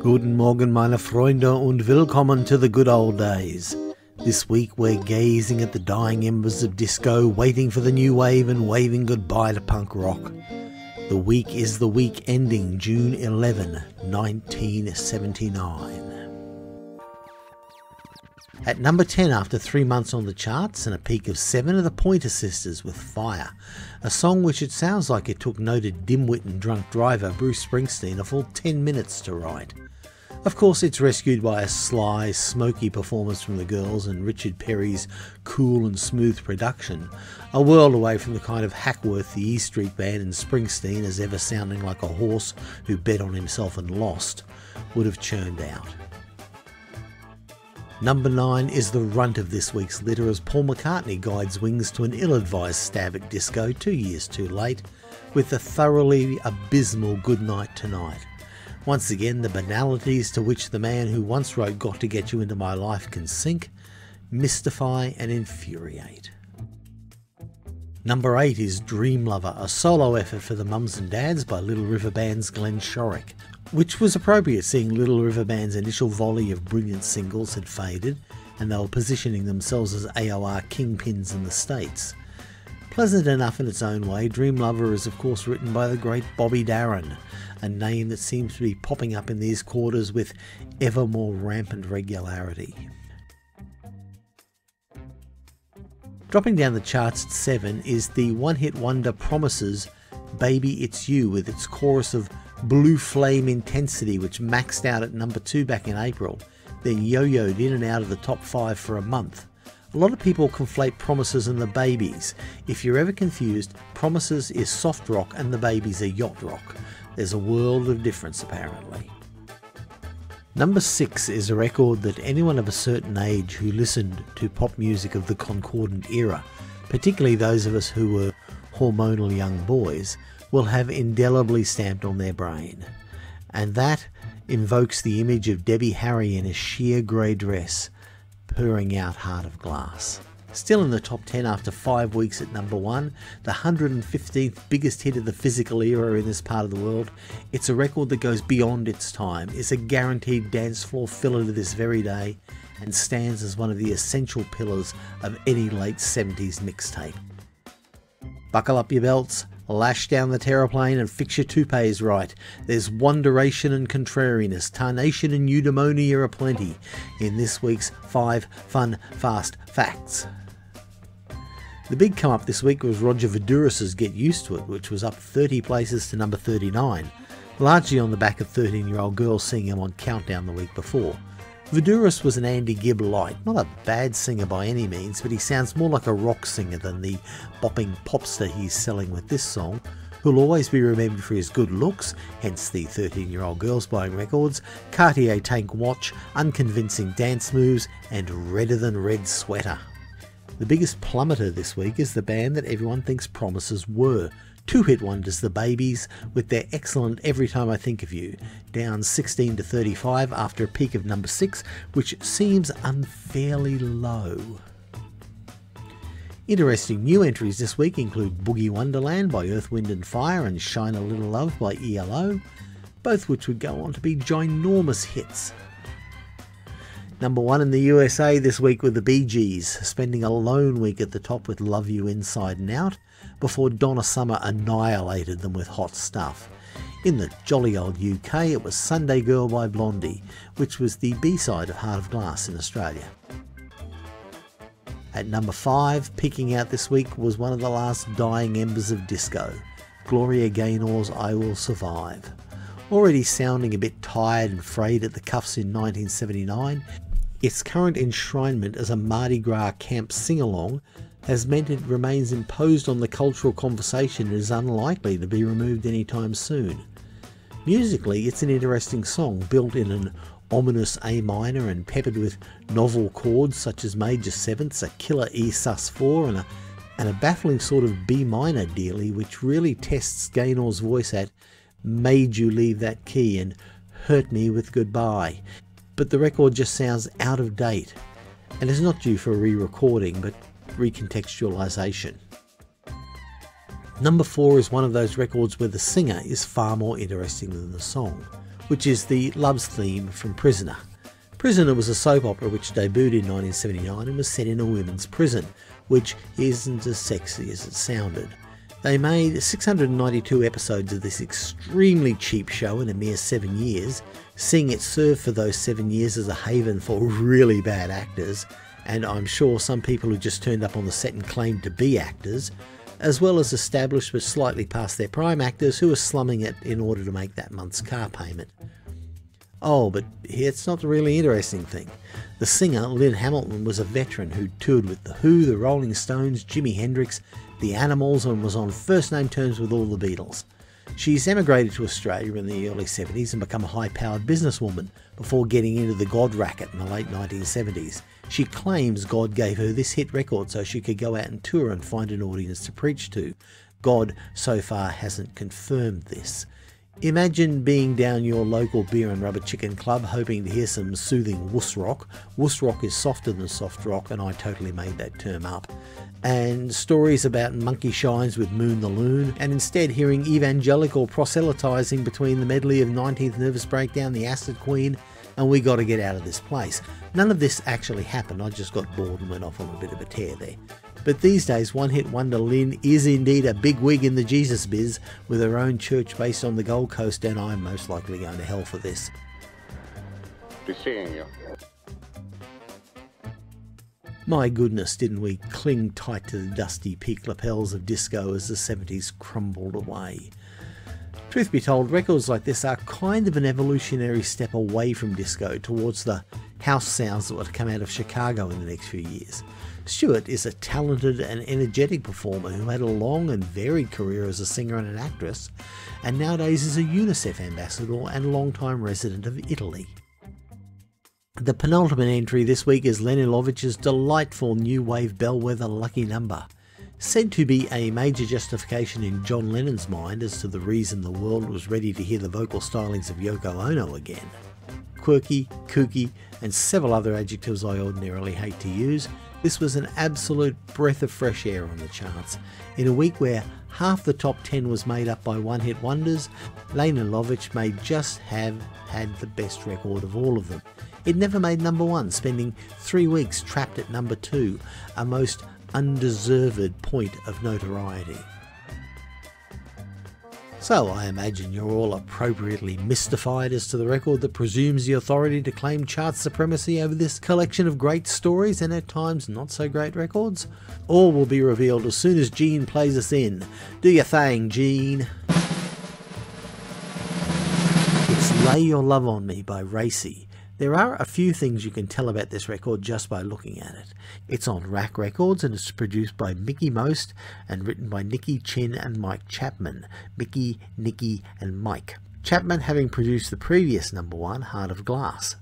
Guten Morgen, meine Freunde, und willkommen to the good old days. This week we're gazing at the dying embers of disco, waiting for the new wave and waving goodbye to punk rock. The week is the week ending June 11, 1979. At number 10 after three months on the charts and a peak of 7 are the Pointer Sisters with Fire, a song which it sounds like it took noted dimwit and drunk driver Bruce Springsteen a full 10 minutes to write. Of course, it's rescued by a sly, smoky performance from the girls and Richard Perry's cool and smooth production, a world away from the kind of Hackworth the E Street Band and Springsteen as ever sounding like a horse who bet on himself and lost would have churned out. Number 9 is the runt of this week's litter as Paul McCartney guides wings to an ill advised stab at disco two years too late with the thoroughly abysmal Goodnight Tonight. Once again, the banalities to which the man who once wrote Got to Get You Into My Life can sink, mystify, and infuriate. Number 8 is Dream Lover, a solo effort for the Mums and Dads by Little River Band's Glenn Shorrock which was appropriate seeing Little River Band's initial volley of brilliant singles had faded and they were positioning themselves as AOR kingpins in the States. Pleasant enough in its own way, Dream Lover is of course written by the great Bobby Darin, a name that seems to be popping up in these quarters with ever more rampant regularity. Dropping down the charts at 7 is the one hit wonder Promises Baby It's You with its chorus of Blue Flame Intensity, which maxed out at number 2 back in April, then yo yoed in and out of the top 5 for a month. A lot of people conflate Promises and the Babies. If you're ever confused, Promises is soft rock and the Babies are yacht rock. There's a world of difference apparently. Number 6 is a record that anyone of a certain age who listened to pop music of the concordant era, particularly those of us who were hormonal young boys, will have indelibly stamped on their brain. And that invokes the image of Debbie Harry in a sheer grey dress, purring out Heart of Glass. Still in the top 10 after five weeks at number one, the 115th biggest hit of the physical era in this part of the world. It's a record that goes beyond its time, is a guaranteed dance floor filler to this very day, and stands as one of the essential pillars of any late 70s mixtape. Buckle up your belts, Lash down the terraplane and fix your toupees right. There's wonderation and contrariness, tarnation and eudaimonia are plenty in this week's 5 Fun Fast Facts. The big come up this week was Roger Voudouris's Get Used to It, which was up 30 places to number 39, largely on the back of 13 year old girls seeing him on Countdown the week before. Voudouris was an Andy Gibb light, not a bad singer by any means, but he sounds more like a rock singer than the bopping popster he's selling with this song, who'll always be remembered for his good looks, hence the 13 year old girls buying records, Cartier tank watch, unconvincing dance moves, and redder than red sweater. The biggest plummeter this week is the band that everyone thinks Promises were, Two hit wonders, the Babies, with their excellent Every Time I Think of You, down 16 to 35 after a peak of number 6, which seems unfairly low. Interesting new entries this week include Boogie Wonderland by Earth, Wind and Fire and Shine a Little Love by ELO, both which would go on to be ginormous hits. Number one in the USA this week with the Bee Gees, spending a lone week at the top with Love You Inside and Out, before Donna Summer annihilated them with hot stuff. In the jolly old UK, it was Sunday Girl by Blondie, which was the B side of Heart of Glass in Australia. At number 5, picking out this week, was one of the last dying embers of disco, Gloria Gaynor's I Will Survive. Already sounding a bit tired and frayed at the cuffs in 1979, its current enshrinement as a Mardi Gras camp sing along has meant it remains imposed on the cultural conversation and is unlikely to be removed anytime soon. Musically, it's an interesting song built in an ominous A minor and peppered with novel chords such as major sevenths, a killer E sus4, and a, and a baffling sort of B minor dealy which really tests Gaynor's voice at Made You Leave That Key and Hurt Me With Goodbye but the record just sounds out of date and is not due for re recording but recontextualization. Number 4 is one of those records where the singer is far more interesting than the song. which is the Love's theme from Prisoner. Prisoner was a soap opera which debuted in 1979 and was set in a women's prison, which isn't as sexy as it sounded. They made 692 episodes of this extremely cheap show in a mere seven years, seeing it serve for those seven years as a haven for really bad actors, and I'm sure some people who just turned up on the set and claimed to be actors, as well as established but slightly past their prime actors who were slumming it in order to make that month's car payment. Oh, but it's not the really interesting thing. The singer, Lynne Hamilton, was a veteran who toured with The Who, The Rolling Stones, Jimi Hendrix, The Animals, and was on first name terms with all the Beatles. She's emigrated to Australia in the early 70s and become a high powered businesswoman before getting into the God racket in the late 1970s. She claims God gave her this hit record so she could go out and tour and find an audience to preach to. God so far hasn't confirmed this. Imagine being down your local beer and rubber chicken club hoping to hear some soothing wuss rock. Wuss rock is softer than soft rock, and I totally made that term up. And stories about monkey shines with Moon the Loon, and instead hearing evangelical proselytizing between the medley of 19th Nervous Breakdown, the Acid Queen, and we got to get out of this place. None of this actually happened, I just got bored and went off on a bit of a tear there. But these days, one hit wonder Lynne is indeed a big wig in the Jesus biz with her own church based on the Gold Coast, and I'm most likely going to hell for this. Be seeing you. My goodness, didn't we cling tight to the dusty peak lapels of disco as the 70s crumbled away? Truth be told, records like this are kind of an evolutionary step away from disco towards the house sounds that would come out of Chicago in the next few years. Stewart is a talented and energetic performer who had a long and varied career as a singer and an actress, and nowadays is a UNICEF ambassador and long-time resident of Italy. The penultimate entry this week is Lene Lovich's delightful new wave bellwether Lucky Number. Said to be a major justification in John Lennon's mind as to the reason the world was ready to hear the vocal stylings of Yoko Ono again. Quirky, kooky, and several other adjectives I ordinarily hate to use, this was an absolute breath of fresh air on the charts. In a week where half the top 10 was made up by one hit wonders, Lene Lovich may just have had the best record of all of them. It never made number one, spending three weeks trapped at number two, a most undeserved point of notoriety. So I imagine you're all appropriately mystified as to the record that presumes the authority to claim chart supremacy over this collection of great stories and at times not so great records. All will be revealed as soon as Gene plays us in. Do your thing, Gene. It's Lay Your Love on Me by Racey. There are a few things you can tell about this record just by looking at it. It's on Rak Records and it's produced by Mickie Most and written by Nicky Chinn and Mike Chapman. Mickie, Nicky, and Mike. Chapman having produced the previous number one, Heart of Glass.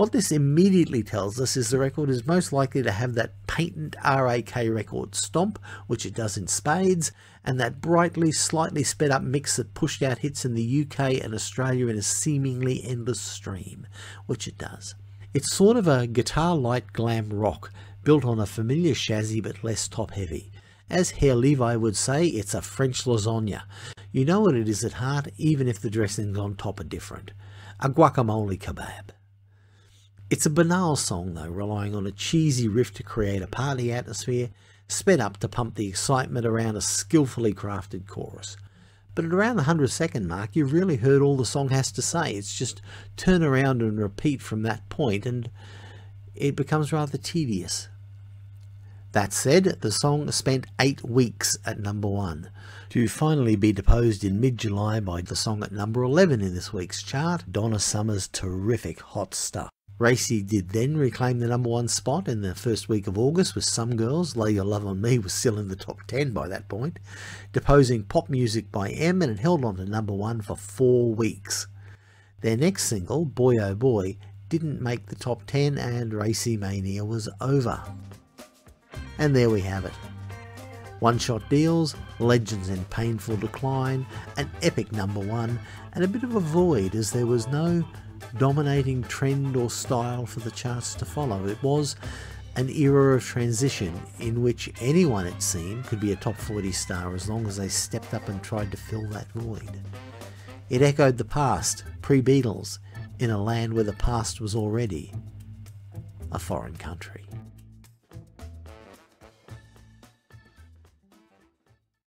What this immediately tells us is the record is most likely to have that patent RAK record stomp, which it does in spades, and that brightly, slightly sped up mix that pushed out hits in the UK and Australia in a seemingly endless stream, which it does. It's sort of a guitar light glam rock, built on a familiar chassis but less top heavy. As Herr Levi would say, it's a French lasagna. You know what it is at heart, even if the dressings on top are different. A guacamole kebab. It's a banal song though, relying on a cheesy riff to create a party atmosphere, sped up to pump the excitement around a skillfully crafted chorus. But at around the 100 second mark, you've really heard all the song has to say. It's just turn around and repeat from that point, and it becomes rather tedious. That said, the song spent eight weeks at number one, to finally be deposed in mid July by the song at number 11 in this week's chart, Donna Summer's terrific Hot Stuff. Racey did then reclaim the number one spot in the first week of August with Some Girls. Lay Your Love on Me was still in the top 10 by that point, deposing Pop Music by M and it held on to number one for four weeks. Their next single, Boy Oh Boy, didn't make the top 10 and Racey Mania was over. And there we have it. One shot deals, legends in painful decline, an epic number one, and a bit of a void as there was no dominating trend or style for the charts to follow. It was an era of transition in which anyone, it seemed, could be a top 40 star as long as they stepped up and tried to fill that void. It echoed the past, pre Beatles, in a land where the past was already a foreign country.